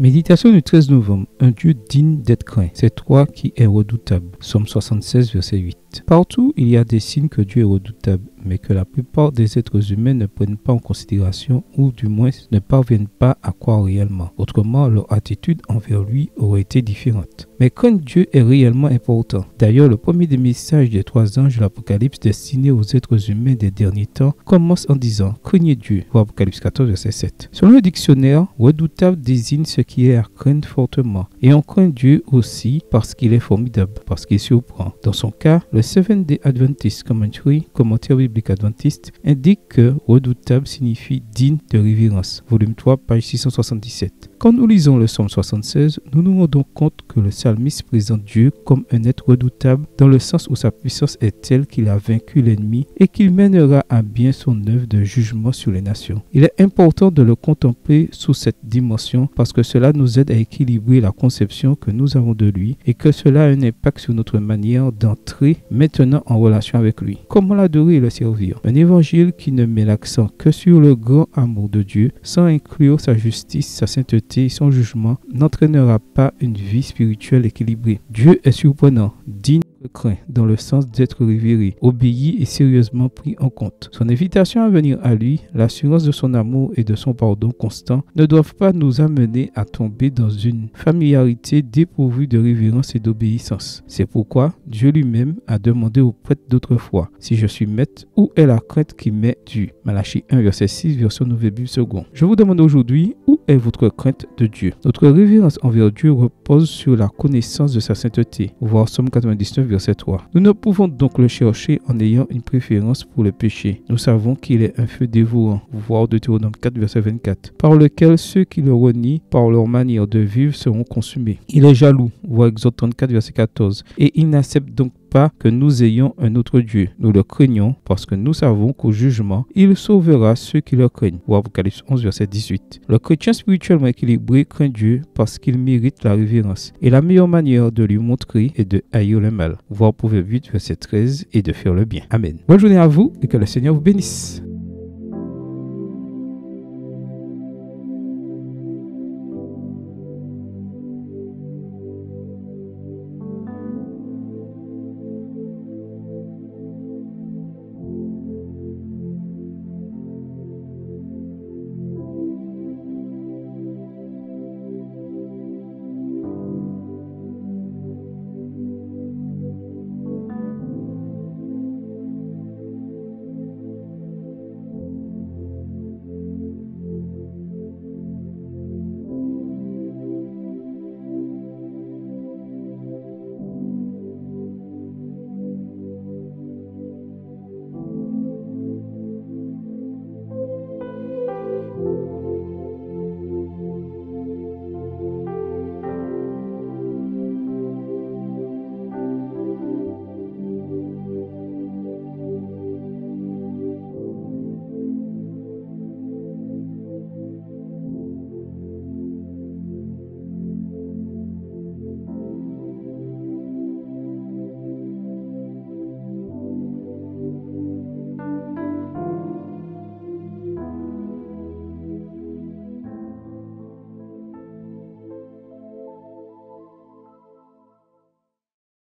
Méditation du 13 novembre. Un Dieu digne d'être craint. C'est toi qui es redoutable. Somme 76, verset 8. Partout, il y a des signes que Dieu est redoutable, mais que la plupart des êtres humains ne prennent pas en considération ou du moins ne parviennent pas à croire réellement. Autrement, leur attitude envers lui aurait été différente. Mais quand Dieu est réellement important. D'ailleurs, le premier des messages des trois anges de l'Apocalypse destinés aux êtres humains des derniers temps commence en disant Craignez Dieu. Apocalypse 14, verset 7. Selon le dictionnaire, redoutable désigne ce qui est à craindre fortement. Et on craint Dieu aussi parce qu'il est formidable, parce qu'il surprend. Dans son cas, le Seven Day Adventist Commentary, commentaire biblique adventiste, indique que redoutable signifie digne de révérence. Volume 3, page 677. Quand nous lisons le psaume 76, nous nous rendons compte que le psalmiste présente Dieu comme un être redoutable dans le sens où sa puissance est telle qu'il a vaincu l'ennemi et qu'il mènera à bien son œuvre de jugement sur les nations. Il est important de le contempler sous cette dimension parce que cela nous aide à équilibrer la conception que nous avons de lui et que cela a un impact sur notre manière d'entrer maintenant en relation avec lui. Comment l'adorer et le Un évangile qui ne met l'accent que sur le grand amour de Dieu sans inclure sa justice, sa sainteté et son jugement n'entraînera pas une vie spirituelle équilibrée. Dieu est surprenant, digne craint dans le sens d'être révéré, obéi et sérieusement pris en compte. Son invitation à venir à lui, l'assurance de son amour et de son pardon constant ne doivent pas nous amener à tomber dans une familiarité dépourvue de révérence et d'obéissance. C'est pourquoi Dieu lui-même a demandé aux prêtres d'autrefois si je suis maître, où est la crainte qui m'est due? Malachie 1, verset 6, version Nouvelle Bible second. Je vous demande aujourd'hui où est votre crainte de Dieu? Notre révérence envers Dieu repose sur la connaissance de sa sainteté. Voir Somme 99, verset 3. Nous ne pouvons donc le chercher en ayant une préférence pour le péché. Nous savons qu'il est un feu dévorant, voir Deutéronome 4, verset 24, par lequel ceux qui le renient par leur manière de vivre seront consumés. Il est jaloux, voir Exode 34, verset 14, et il n'accepte donc pas que nous ayons un autre Dieu. Nous le craignons parce que nous savons qu'au jugement, il sauvera ceux qui le craignent. Ou Apocalypse 11, verset 18. Le chrétien spirituellement équilibré craint Dieu parce qu'il mérite la révérence. Et la meilleure manière de lui montrer est de haïr le mal. Voir Proverbe 8, verset 13 et de faire le bien. Amen. Bonne journée à vous et que le Seigneur vous bénisse.